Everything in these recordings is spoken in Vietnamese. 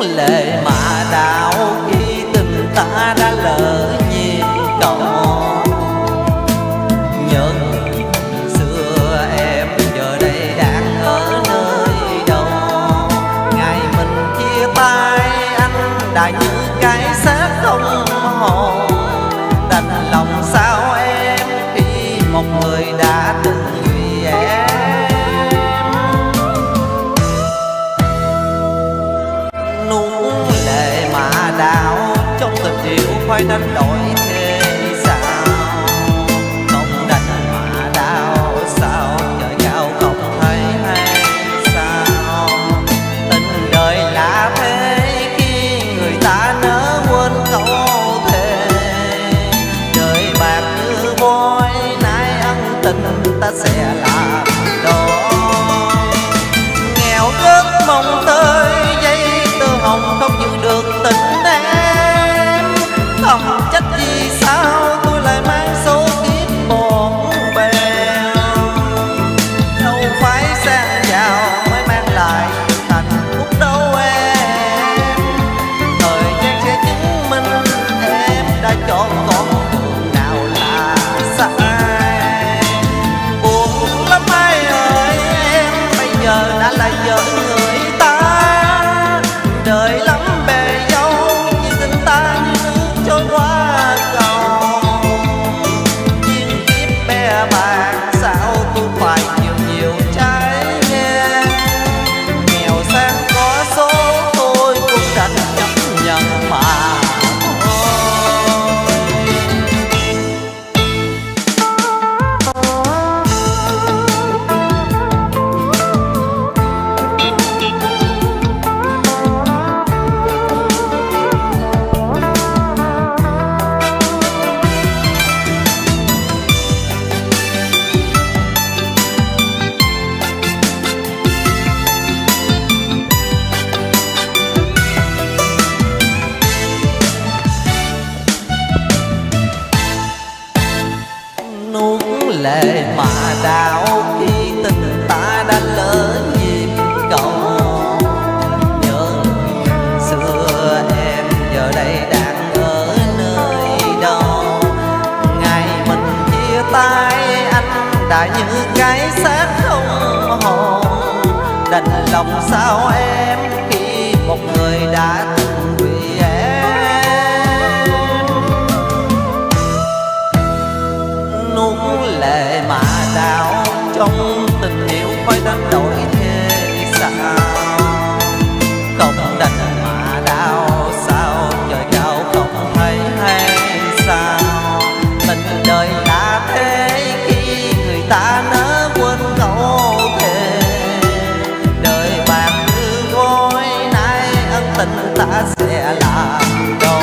lệ mà đạo tình đánh đổi đã lệ mà đau khi tình ta đã lỡ nhịp cầu. Nhớ xưa em giờ đây đang ở nơi đâu. Ngày mình chia tay, anh đã như cái xác không hồn. Đành lòng sao em đau tình yêu phải đánh đổi thế sao? Không đành mà đau sao? Trời cao không thấy hay sao? Tình đời là thế khi người ta nỡ quên câu thề. Đời bạc như vôi nay ân tình ta sẽ làm đôi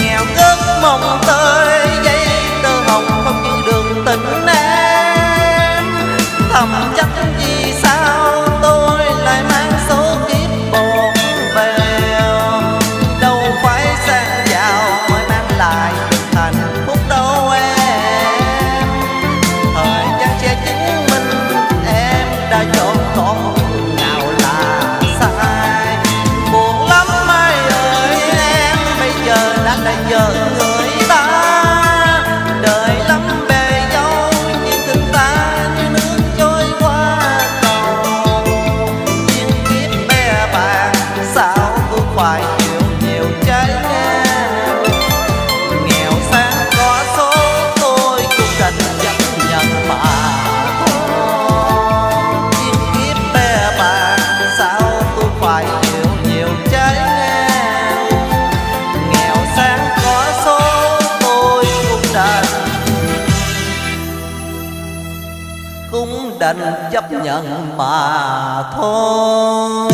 nghèo rất mong tới giây tơ hồng không giữ được tình thầm trách vì sao tôi lại mang số kiếp bồn bèo đâu phải sang giàu mới mang lại hạnh phúc đâu em. Thời gian sẽ chứng minh em đã chọn con cũng đành chấp nhận mà thôi.